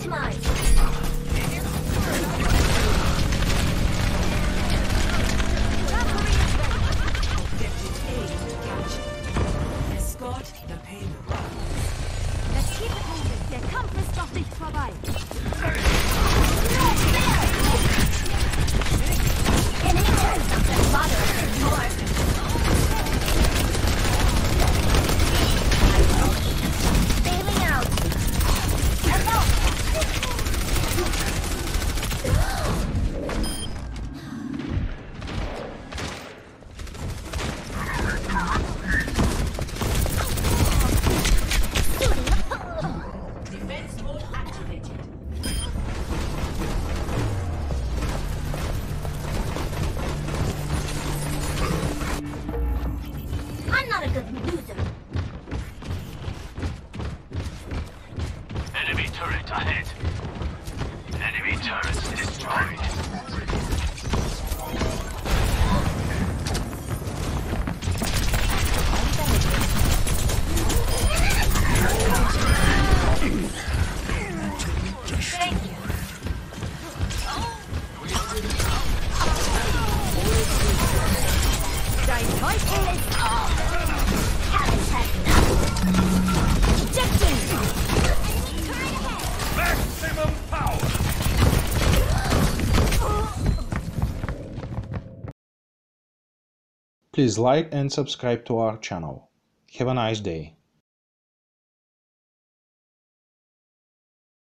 Escort the payload. Das moving. Der Kampf ist noch nicht vorbei. Good loser. Enemy turret ahead. Enemy turret destroyed. Thank you. Dein Teufel Please like and subscribe to our channel. Have a nice day.